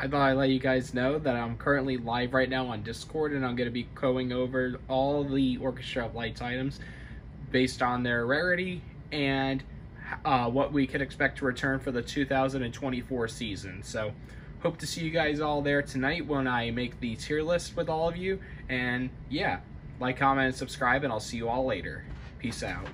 I thought I'd let you guys know that I'm currently live right now on Discord and I'm going to be going over all the Orchestra of Lights items based on their rarity and uh, what we could expect to return for the 2024 season. So, hope to see you guys all there tonight when I make the tier list with all of you. And yeah, like, comment, and subscribe, and I'll see you all later. Peace out.